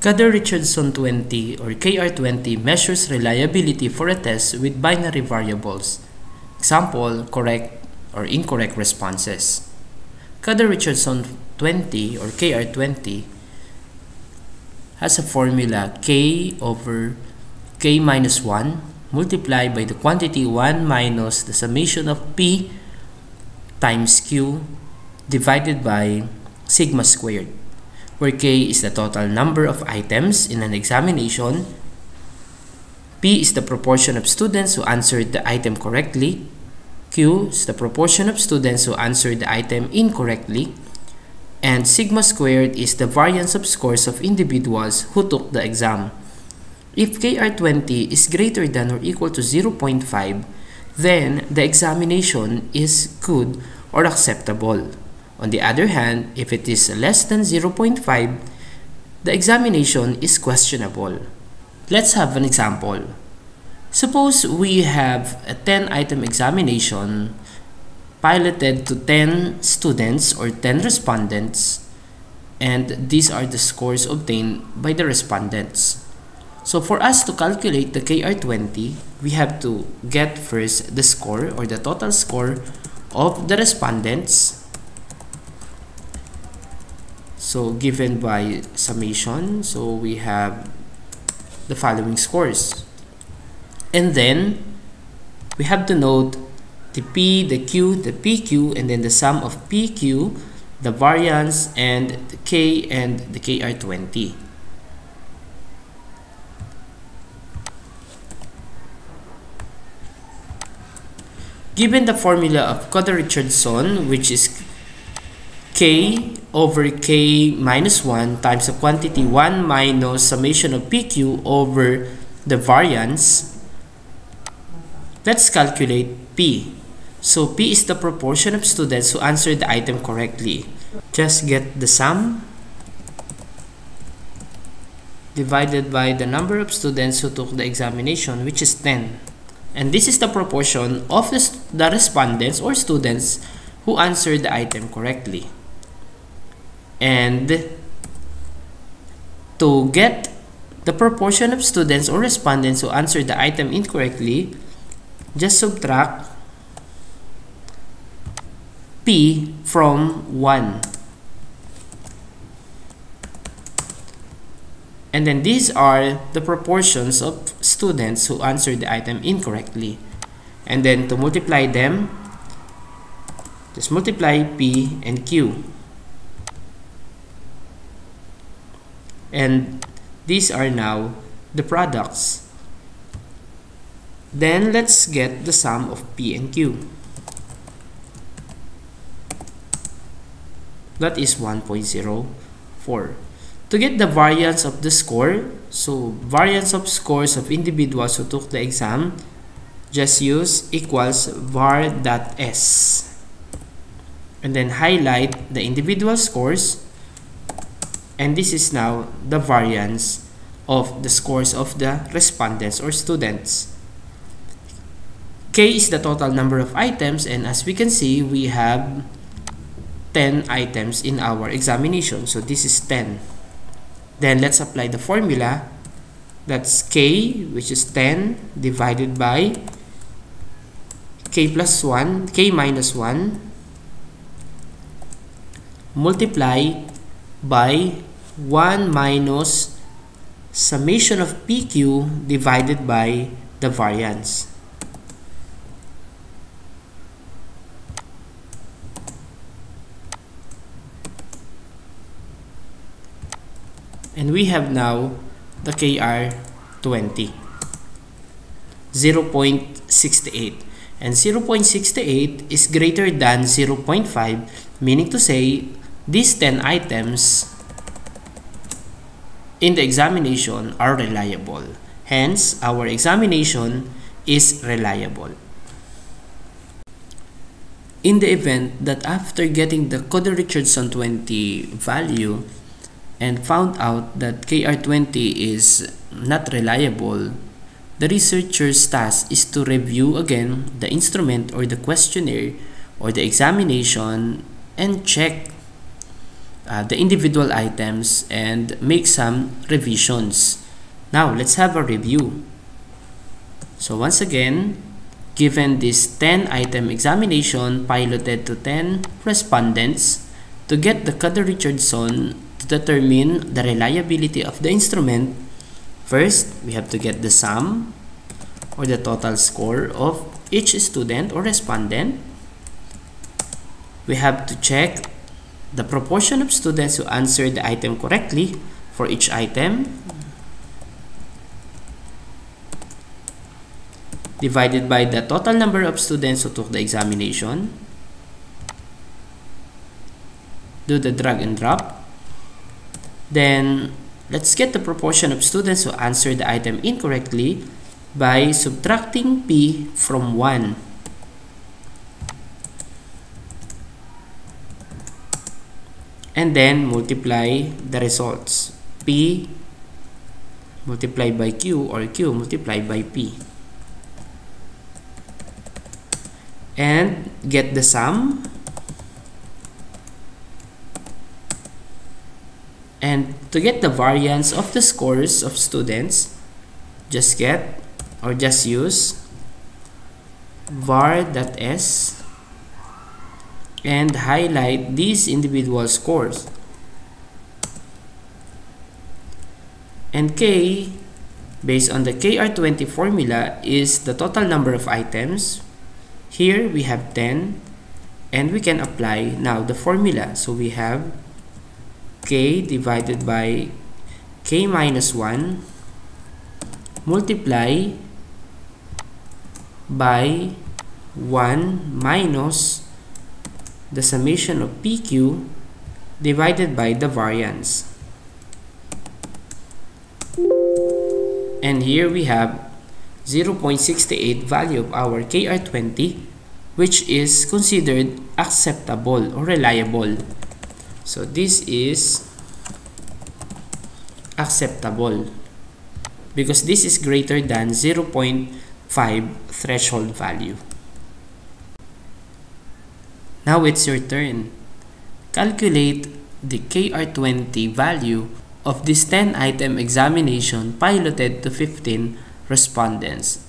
Kuder-Richardson 20 or KR20 measures reliability for a test with binary variables. Example, correct or incorrect responses. Kuder-Richardson 20 or KR20 has a formula k over k minus 1 multiplied by the quantity 1 minus the summation of p times q divided by sigma squared where k is the total number of items in an examination, p is the proportion of students who answered the item correctly, q is the proportion of students who answered the item incorrectly, and sigma squared is the variance of scores of individuals who took the exam. If KR20 is greater than or equal to 0.5, then the examination is good or acceptable. On the other hand, if it is less than 0.5, the examination is questionable. Let's have an example. Suppose we have a 10-item examination piloted to 10 students or 10 respondents and these are the scores obtained by the respondents. So for us to calculate the KR20, we have to get first the score or the total score of the respondents so given by summation so we have the following scores. And then we have to note the P, the Q, the PQ and then the sum of PQ the variance and the K and the KR20 given the formula of Kuder-Richardson which is K over k minus 1 times the quantity 1 minus summation of pq over the variance, let's calculate p. So p is the proportion of students who answered the item correctly. Just get the sum divided by the number of students who took the examination which is 10. And this is the proportion of the, the respondents or students who answered the item correctly and to get the proportion of students or respondents who answered the item incorrectly, just subtract P from 1. And then these are the proportions of students who answered the item incorrectly. And then to multiply them, just multiply P and Q. and these are now the products. Then let's get the sum of P and Q. That is 1.04 to get the variance of the score so variance of scores of individuals who took the exam just use equals var dot s. And then highlight the individual scores and this is now the variance of the scores of the respondents or students. K is the total number of items and as we can see we have 10 items in our examination. So this is 10 then let's apply the formula. That's K which is 10 divided by K plus 1 K minus 1 multiply by 1 minus summation of PQ divided by the variance. And we have now the KR20, 0.68. And 0.68 is greater than 0.5, meaning to say these 10 items in the examination are reliable. Hence, our examination is reliable. In the event that after getting the Kuder-Richardson 20 value and found out that KR20 is not reliable, the researcher's task is to review again the instrument or the questionnaire or the examination and check uh, the individual items and make some revisions. Now, let's have a review. So once again, given this 10 item examination piloted to 10 respondents, to get the Kuder-Richardson to determine the reliability of the instrument, first we have to get the sum or the total score of each student or respondent. We have to check the proportion of students who answered the item correctly for each item divided by the total number of students who took the examination. Do the drag and drop. Then, let's get the proportion of students who answered the item incorrectly by subtracting p from 1. And then multiply the results. p multiplied by q or q multiplied by p. and get the sum and to get the variance of the scores of students just get or just use var.s and highlight these individual scores and k based on the KR20 formula is the total number of items here we have 10 and we can apply now the formula. So we have k divided by k minus 1 multiply by 1 minus the summation of pq divided by the variance. And here we have 0.68 value of our KR20 which is considered acceptable or reliable. So this is acceptable because this is greater than 0.5 threshold value. Now it's your turn. Calculate the KR20 value of this 10 item examination piloted to 15 respondents.